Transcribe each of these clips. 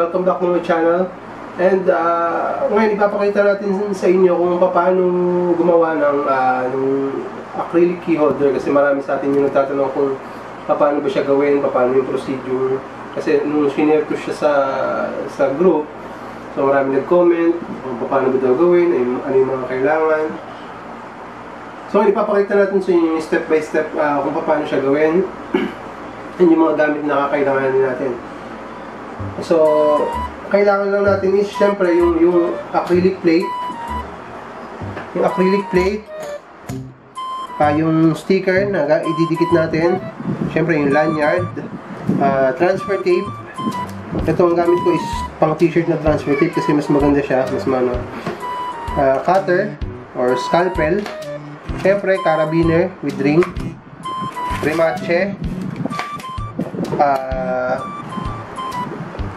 welcome back to my channel. And uh, ngayon ipapakita natin sa inyo kung paano gumawa ng, uh, ng acrylic key holder kasi marami sa atin yung nagtatanong kung paano ba siya gawin, paano yung procedure. Kasi nung sinare ko siya sa, sa group, so marami nag-comment kung paano ba daw gawin, ano, yung mga kailangan. So ipapakita natin sa inyo step by step uh, kung paano siya gawin. and yung mga gamit na kakailanganin natin. So, kailangan lang natin is syempre yung, yung acrylic plate. Yung acrylic plate. Uh, yung sticker na ididikit natin. Syempre yung lanyard. Uh, transfer tape. Ito ang gamit ko is pang t-shirt na transfer tape kasi mas maganda siya. Mas mano. Uh, cutter or scalpel. Syempre, carabiner with ring. Remache. Uh,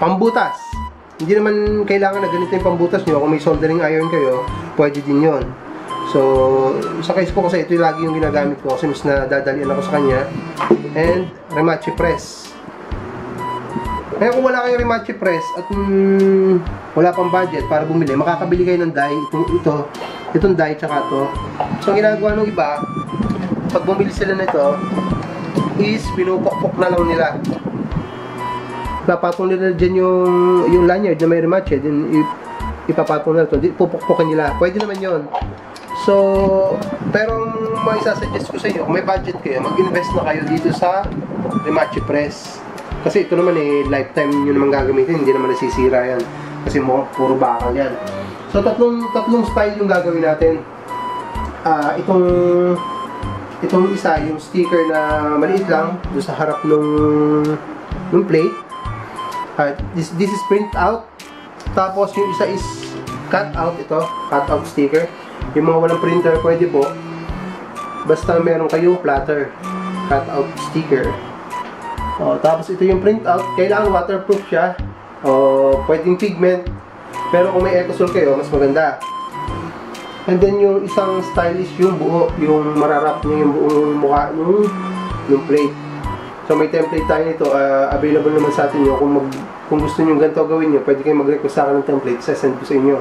pambutas. Hindi naman kailangan na ganito yung pambutas nyo. Kung may soldering iron kayo, pwede din yon. So, sa case ko kasi ito yung lagi yung ginagamit ko kasi mas nadadalian ako sa kanya. And, Remachi press. Kaya kung wala kayong Remachi press at mm, wala pang budget para bumili, makakabili kayo ng die. Itong, ito, itong die tsaka to. So, ginagawa ng iba, pag bumili sila nito, is pinupokpok na lang nila papatong nila dyan yung, yung lanyard na may rematch eh, din ipapatong nila ito, pupukpukin nila. Pwede naman yon So, pero ang may sasuggest ko sa inyo, kung may budget kayo, mag-invest na kayo dito sa rematch press. Kasi ito naman eh, lifetime nyo naman gagamitin, hindi naman nasisira yan. Kasi mo, puro bakal yan. So, tatlong, tatlong style yung gagawin natin. Uh, itong itong isa, yung sticker na maliit lang, doon sa harap nung, nung plate Uh, this, this is print out. Tapos yung isa is cut out ito, cut out sticker. Yung mga walang printer pwede po. Basta meron kayong platter, cut out sticker. Oh, tapos ito yung print out, kailangan waterproof siya. O pwedeng pigment. Pero kung may aerosol kayo, mas maganda. And then yung isang stylish yung buo, yung mararap niya yung buong mukha nung, nung plate. So may template tayo nito, uh, available naman sa atin yun. Kung, mag, kung gusto niyo ganito gawin niyo, pwede kayong mag-request sa akin ng template, send ko sa inyo.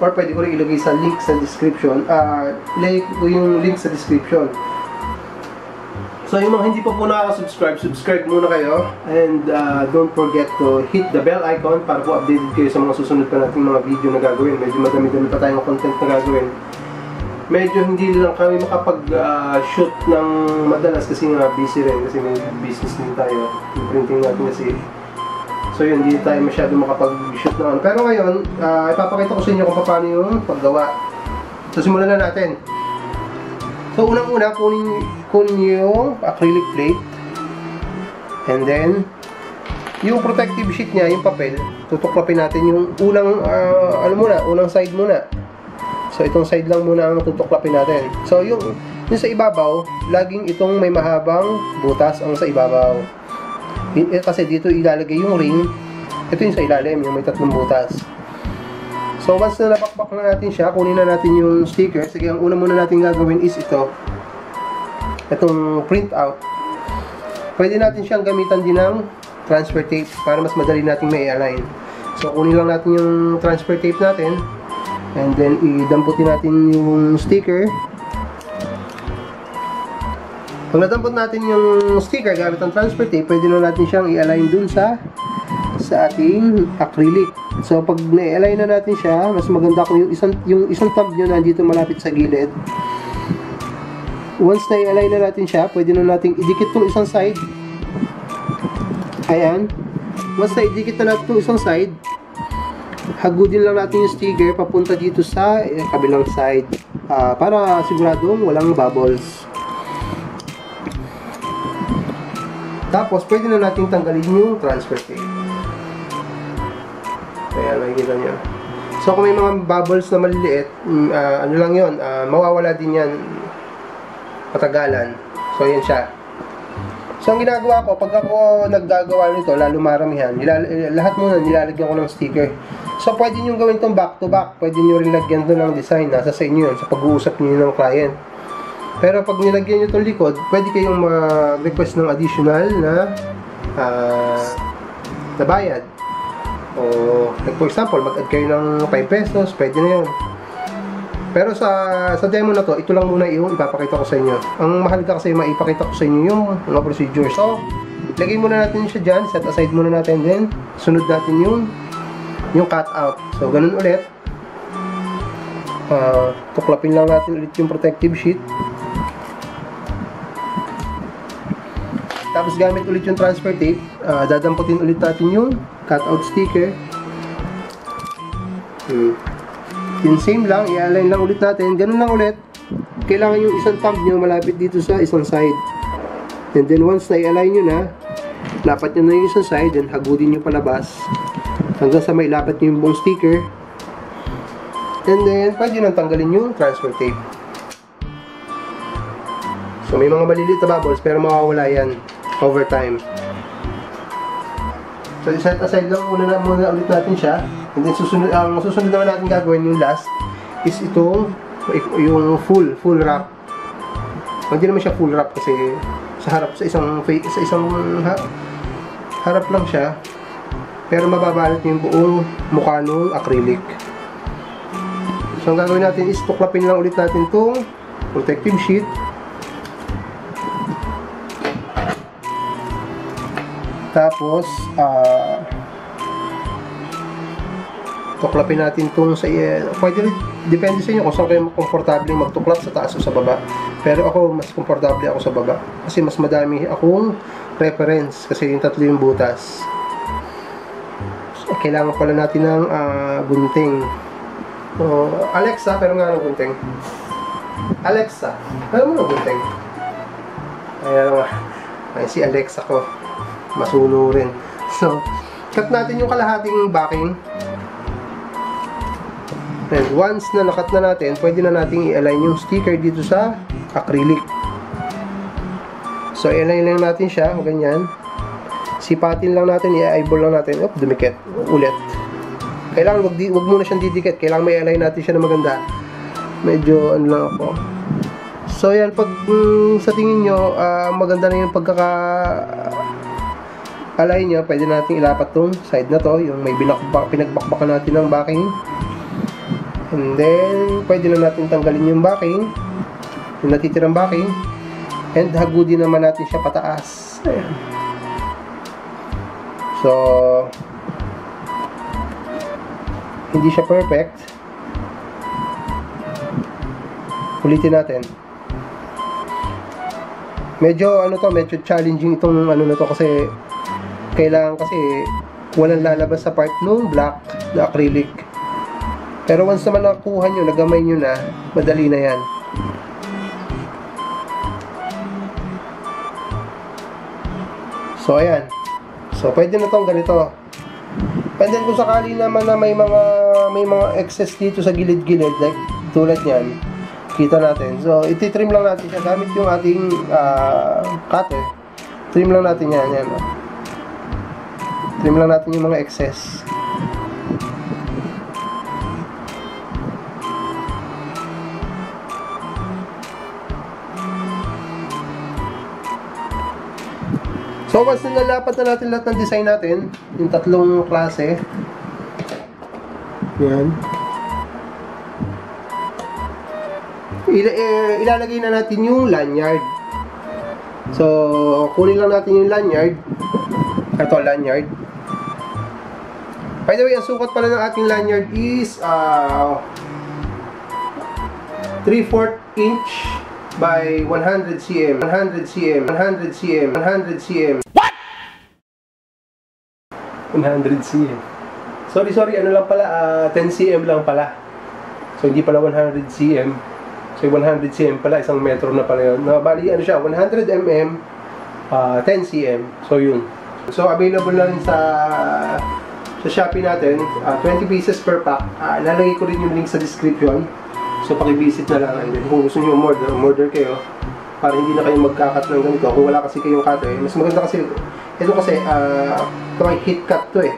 Or pwede ko rin ilagay sa link sa description. Uh, ilagay ko yung link sa description. So yung mga hindi pa po nakaka-subscribe, subscribe muna kayo. And uh, don't forget to hit the bell icon para po updated kayo sa mga susunod pa nating mga video na gagawin. Medyo madami-dami pa tayong content na gagawin medyo hindi lang kami makapag-shoot uh, ng madalas kasi nga busy rin kasi may business din tayo yung printing natin kasi. So yun, hindi tayo masyado makapag-shoot na ano. pero ngayon, uh, ipapakita ko sa inyo kung paano yung paggawa. So simulan na natin. So unang-una kunin, kunin yung acrylic plate. And then yung protective sheet niya, yung papel tutuklapin natin yung unang uh, ano muna, unang side muna So, itong side lang muna ang tutuklapin natin. So, yung, yung sa ibabaw, laging itong may mahabang butas ang sa ibabaw. Eh, kasi dito ilalagay yung ring. Ito yung sa ilalim, yung may tatlong butas. So, once na napakpak na natin siya, kunin na natin yung sticker. Sige, ang una muna natin gagawin is ito. Itong print out. Pwede natin siyang gamitan din ng transfer tape para mas madali natin may align. So, kunin lang natin yung transfer tape natin. And then, idamputin natin yung sticker. Pag nadampot natin yung sticker gamit ang transfer tape, pwede na natin siyang i-align dun sa sa ating acrylic. So, pag na-align na natin siya, mas maganda kung yung isang, yung isang tab nyo nandito malapit sa gilid. Once na-align na natin siya, pwede na natin idikit tong isang side. Ayan. Once na-idikit na natin isang side, hagudin lang natin yung sticker papunta dito sa eh, kabilang side. Uh, para siguradong walang bubbles. Tapos pwede na natin tanggalin yung transfer tape kaya nakikita nyo so kung may mga bubbles na maliliit uh, ano lang yon uh, mawawala din yan. Patagalan so yan siya So, ang ginagawa ko, pag ako naggagawa nito, lalo maramihan, lahat muna nilalagyan ko ng sticker. So, pwede nyo gawin itong back to back. Pwede nyo rin lagyan doon ng design. Nasa sa inyo yun, sa pag-uusap nyo ng client. Pero pag nilagyan nyo itong likod, pwede kayong mag-request ng additional na uh, na bayad. O, like for example, mag-add kayo ng 5 pesos, pwede na yun. Pero sa sa demo na to, ito lang muna yung ipapakita ko sa inyo. Ang mahalaga kasi maipakita ko sa inyo yung mga procedure. So, lagay muna natin siya dyan, set aside muna natin din. Sunod natin yung yung cut out. So, ganun ulit. Ah, tuklapin lang natin ulit yung protective sheet. Tapos gamit ulit yung transfer tape, ah, dadamputin ulit natin yung cut out sticker. Hmm. Yung same lang, i-align lang ulit natin. Ganun lang ulit. Kailangan yung isang thumb nyo malapit dito sa isang side. And then once na i-align nyo na, lapat nyo na yung isang side, then hagudin nyo palabas. Hanggang sa may lapat nyo yung buong sticker. And then, pwede nang tanggalin yung transfer tape. So, may mga maliliit na bubbles, pero mawawala yan over time. So, set aside lang muna, na, muna ulit natin siya. And then, susunod, ang susunod naman natin gagawin yung last is itong yung full, full wrap. Hindi naman siya full wrap kasi sa harap, sa isang, sa isang ha, harap lang siya. Pero mababalot yung buong mukha ng acrylic. So, ang gagawin natin is tuklapin lang ulit natin itong protective sheet. Tapos, ah, tuklapin natin itong sa, eh, pwede rin, depende sa inyo kung saan kayo komportable magtuklap sa taas o sa baba. Pero ako, mas komportable ako sa baba. Kasi mas madami akong reference kasi yung tatlo yung butas. So, kailangan pala natin ng ah, gunting. So, Alexa, pero nga ng gunting. Alexa, alam mo ng gunting? Ayan nga. Ay, si Alexa ko. Masuno rin. So, cut natin yung kalahating backing. And once na nakat na natin, pwede na nating i-align yung sticker dito sa acrylic. So, i-align lang natin siya, ganyan. Sipatin lang natin, i-eyeball lang natin. Oop, dumikit. Ulit. Kailangan wag, di, wag muna siyang didikit. Kailangan may align natin siya na maganda. Medyo ano lang ako. So, yan. Pag mm, sa tingin nyo, ah, maganda na yung pagkaka align nyo, pwede natin ilapat tong side na to. Yung may binakbak, pinagbakbakan natin ng backing. And then, pwede na natin tanggalin yung backing. Yung natitirang backing. And hagudin naman natin siya pataas. Ayan. So, hindi siya perfect. Ulitin natin. Medyo ano to, medyo challenging itong ano na to kasi kailangan kasi walang lalabas sa part nung black na acrylic. Pero once naman nakuha nyo, nagamay nyo na, madali na yan. So, ayan. So, pwede na tong ganito. And then, kung sakali naman na may mga may mga excess dito sa gilid-gilid, like tulad yan, kita natin. So, ititrim lang natin siya gamit yung ating ah, cutter. Trim lang natin yan. yan. Trim lang natin yung mga excess. So, once na nalapat na natin lahat ng design natin, yung tatlong klase, yan. Ila eh, ilalagay na natin yung lanyard. So, kunin lang natin yung lanyard. Ito, lanyard. By the way, ang sukat pala ng ating lanyard is uh, 3/4 inch by 100 cm, 100 cm, 100 cm, 100 cm. What? 100 cm. Sorry, sorry, ano lang pala, ah, 10 cm lang pala. So, hindi pala 100 cm. So, 100 cm pala, isang metro na pala yun. Bali, ano siya, 100 mm, ah, 10 cm. So, yun. So, available lang sa sa Shopee natin, ah, 20 pieces per pack. Ah, lalagay ko rin yung link sa description. So, pakivisit na lang. And then, kung gusto nyo umorder, umorder kayo para hindi na kayo magkakat ng ganito. Kung wala kasi kayong cutter, mas maganda kasi, ito kasi, ah, ito ay hit cut to eh.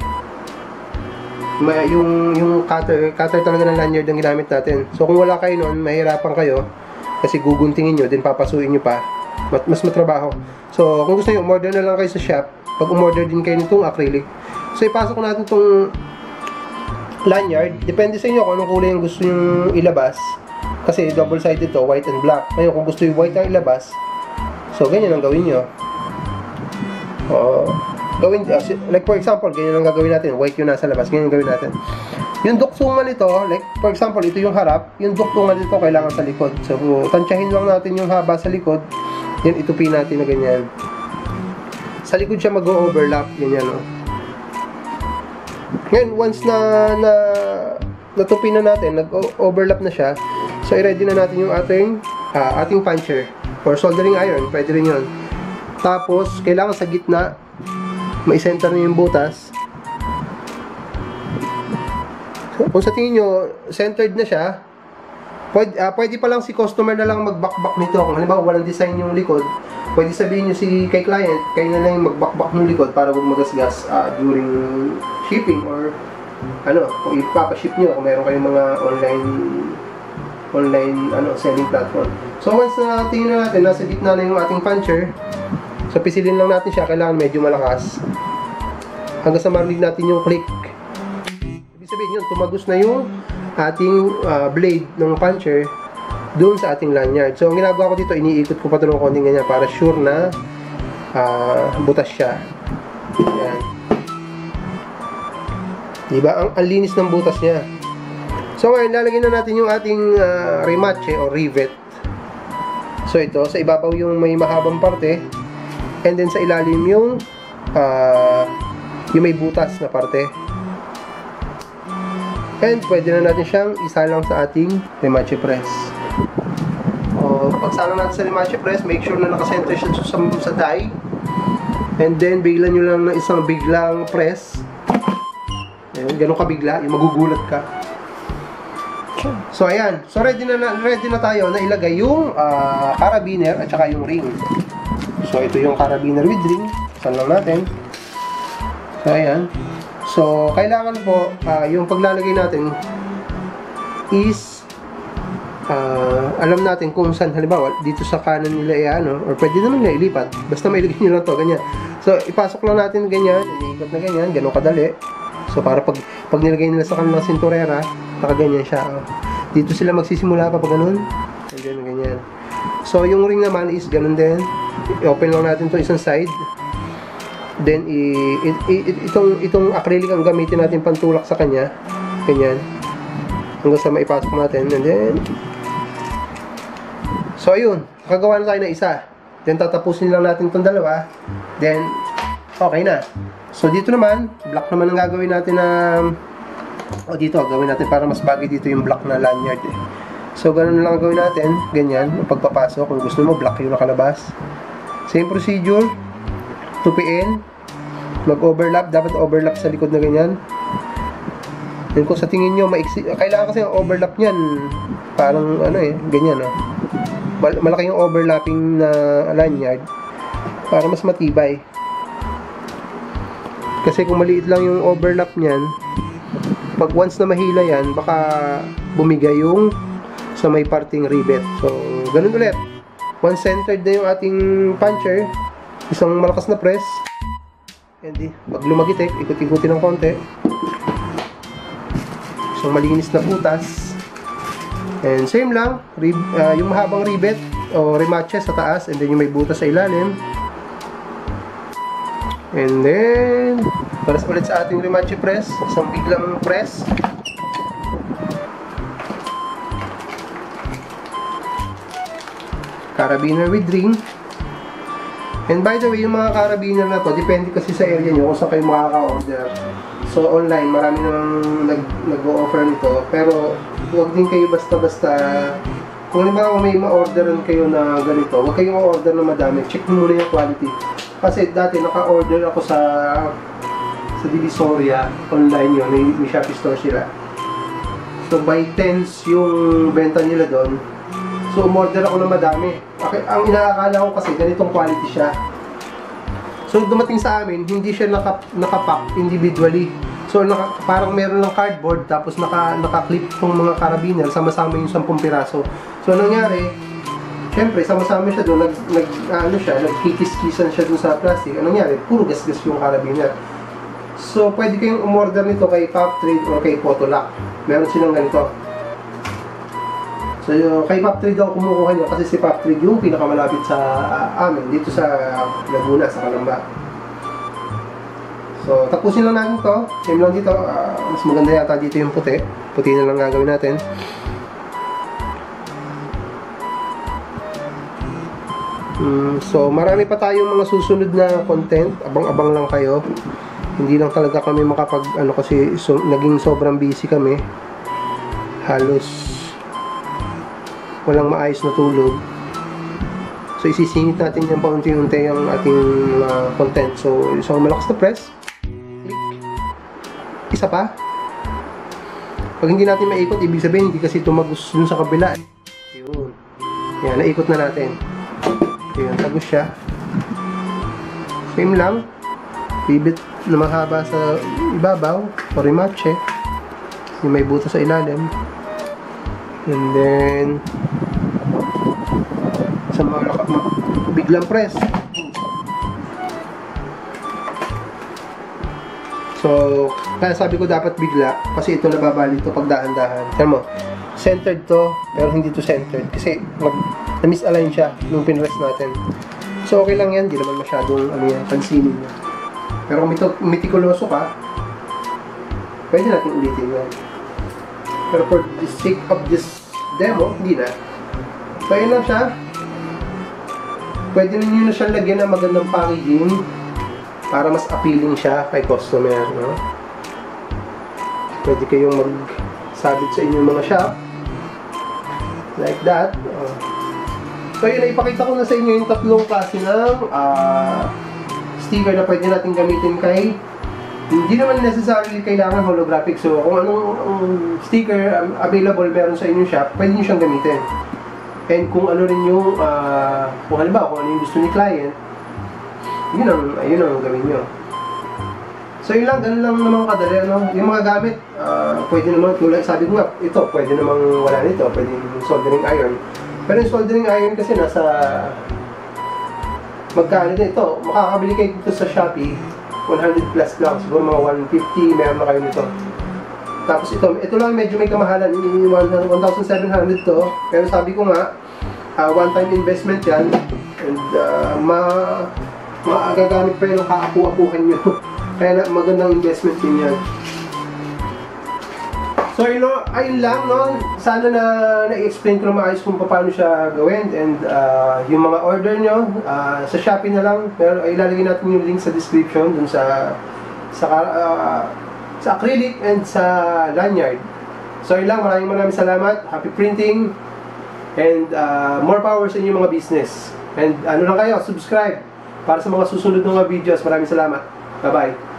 May, yung, yung cutter, cutter talaga ng lanyard ang ginamit natin. So, kung wala kayo nun, mahirapan kayo kasi guguntingin nyo, then papasuin nyo pa. Mas, mas matrabaho. So, kung gusto nyo, umorder na lang kayo sa shop. Pag umorder din kayo nitong acrylic. So, ipasok natin itong lanyard. Depende sa inyo kung anong kulay yung gusto nyo ilabas. Kasi double-sided to, white and black. Ngayon, kung gusto yung white ang ilabas, so ganyan ang gawin nyo. Oo. gawin, uh, like for example, ganyan ang gagawin natin. White yung nasa labas, ganyan ang gawin natin. Yung duktungan nito, like for example, ito yung harap, yung duktungan nito kailangan sa likod. So, tansyahin lang natin yung haba sa likod, then itupin natin na ganyan. Sa likod siya mag-overlap, ganyan, no? Ngayon, once na, na natupi na natin, nag-overlap na siya, so i-ready na natin yung ating, ah, ating puncher or soldering iron, pwede rin yun. Tapos, kailangan sa gitna, mai-center na yung butas. So, kung sa tingin nyo, centered na siya, pwede, ah, pwede pa lang si customer na lang mag-backback nito. Kung halimbawa, walang design yung likod, pwede sabihin nyo si kay client, kayo na lang yung mag-backback ng likod para huwag magasgas ah, during shipping or ano, kung ipapaship nyo, kung meron kayong mga online online ano selling platform. So once na tingnan na natin, nasa gitna na yung ating puncher, so pisilin lang natin siya, kailangan medyo malakas. Hanggang sa marinig natin yung click. Ibig sabihin yun, tumagos na yung ating ah, blade ng puncher doon sa ating lanyard. So ang ginagawa ko dito, iniikot ko pa ito ng konting ganyan para sure na ah, butas siya. Yan. Diba? Ang, ang linis ng butas niya. So ngayon, lalagyan na natin yung ating uh, remache o rivet. So ito, sa ibabaw yung may mahabang parte. And then sa ilalim yung ah, yung may butas na parte. And pwede na natin siyang isalang sa ating remache press. O, pagsalang natin sa remache press, make sure na nakasenter siya sa, sa die. And then, biglan nyo lang ng isang biglang press. Ayun, ganun kabigla, yung magugulat ka. So ayan, so ready na, ready na tayo na ilagay yung ah, carabiner at saka yung ring. So ito yung carabiner with ring. Saan lang natin. So ayan. So kailangan po ah, yung paglalagay natin is ah, alam natin kung saan halimbawa dito sa kanan nila i-ano or pwede naman nila ilipat. Basta mailagay nyo lang to ganyan. So ipasok lang natin ganyan, iniikot na ganyan, ganun kadali. So para pag pag nilagay nila sa kanilang sinturera, nakaganyan siya. oh. Dito sila magsisimula kapag ganun. Then ganyan. So yung ring naman is ganun din. I-open lang natin to isang side. Then i, i- i- itong itong acrylic ang gamitin natin pantulak sa kanya. Ganyan. Hanggang sa maipasok natin and then So ayun, kagawa na tayo ng isa. Then tatapusin lang natin itong dalawa. Then okay na. So dito naman, black naman ang gagawin natin na o dito, gawin natin para mas bagay dito yung black na lanyard eh. So ganun lang ang gawin natin, ganyan, yung pagpapasok. Kung gusto mo, black yung nakalabas. Same procedure, tupiin, mag-overlap, dapat overlap sa likod na ganyan. Then kung sa tingin nyo, maiksi, kailangan kasi ang overlap niyan, parang ano eh, ganyan oh. Mal- malaki yung overlapping na lanyard para mas matibay. Kasi kung maliit lang yung overlap niyan, pag once na mahila yan, baka bumigay yung sa may parting rivet. So, ganun ulit. Once centered na yung ating puncher, isang malakas na press, and di, pag lumagitik, ikot-ikutin ng konti. Isang malinis na butas. And same lang, rib, ah, yung mahabang rivet o remache sa taas, and then yung may butas sa ilalim. And then, para ulit sa ating Rimachi press, isang biglang press. Carabiner with ring. And by the way, yung mga carabiner na to, depende kasi sa area nyo kung saan kayo makaka-order. So online, marami namang nag, nag-o-offer nito. Pero, huwag din kayo basta-basta kung halimbawa may ma-orderan kayo na ganito, huwag kayong order na madami. Check mo muna yung quality. Kasi dati naka-order ako sa sa Divisoria online yun, may, may Shopee store sila. So by tens yung benta nila doon. So umorder ako ng madami. Okay, ang inaakala ko kasi ganitong quality siya. So dumating sa amin, hindi siya naka, nakapack individually. So naka, parang meron ng cardboard tapos naka, naka-clip tong mga carabiner sama-sama yung 10 piraso. So nangyari, Siyempre, sama-sama siya doon, nag, nag, ano siya, nagkikis-kisan siya doon sa plastic. Anong nangyari? Puro gas-gas yung carabiner. So, pwede kayong umorder nito kay Pop Trade or kay Photolock. Meron silang ganito. So, yung kay Pop Trade ako kumukuha nyo kasi si Pop Trade yung pinakamalapit sa ah, amin, dito sa Laguna, sa Kalamba. So, tapusin lang natin to. Same lang dito. ah, mas maganda yata dito yung puti. Puti na lang gagawin natin. Mm, so, marami pa tayong mga susunod na content. Abang-abang lang kayo. Hindi lang talaga kami makapag, ano kasi, so, naging sobrang busy kami. Halos walang maayos na tulog. So, isisingit natin yung paunti-unti ang ating uh, content. So, so malakas na press. Click. Isa pa. Pag hindi natin maikot, ibig sabihin, hindi kasi tumagos dun sa kabila. Yun. Yan, naikot na natin. Yun, tagos siya. Same lang. Pivot na mahaba sa ibabaw. Parimache. Yung may buto sa ilalim. And then, sa mga biglang press. So, kaya sabi ko dapat bigla kasi ito nababali ito pag dahan-dahan. Mo, centered to pero hindi to centered kasi na-misalign siya nung pinrest natin. So, okay lang yan. Hindi naman masyadong ano yan, pansinin niya. Pero kung mitikuloso ka, pwede natin ulitin yan. Pero for the sake of this demo, hindi na. So, yun lang siya. Pwede nyo na siya lagyan ng magandang packaging para mas appealing siya kay customer, no? Pwede kayong magsabit sa inyong mga shop. Like that. So, yun, ipakita ko na sa inyo yung tatlong klase ng ah, sticker na pwede natin gamitin kay hindi naman necessarily kailangan holographic. So, kung anong um, sticker um, available meron sa inyong shop, pwede nyo siyang gamitin. And kung ano rin yung, ah, kung halimbawa, kung ano yung gusto ni client, yun ang, yun ang gawin nyo. So, yun lang, ganun lang naman kadali, ano, yung mga gamit, ah, pwede naman, tulad, sabi ko nga, ito, pwede namang wala nito, pwede yung soldering iron. Pero yung soldering iron kasi nasa, magkano din ito, makakabili kayo dito sa Shopee, 100 plus lang, siguro mga 150, meron na kayo nito. Tapos ito, ito lang medyo may kamahalan, yung 1,700 to, pero sabi ko nga, ah, one-time investment yan, and ah, ma, maagagamit pa yun ng kaapu-apuhan nyo. Kaya magandang investment din yan. So, yun, know, ayun lang, no? Sana na na-explain ko na maayos kung paano siya gawin and ah, yung mga order nyo, ah, sa Shopee na lang, pero ilalagay natin yung link sa description dun sa sa ah, sa acrylic and sa lanyard. So, yun lang, maraming maraming salamat. Happy printing and ah, more power sa inyong mga business. And ano lang kayo, subscribe para sa mga susunod na mga videos. Maraming salamat. Bye-bye.